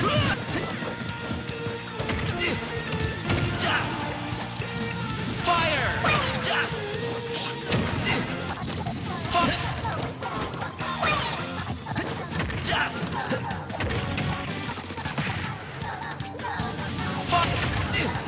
Ugh! Fuck!